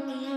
Mommy.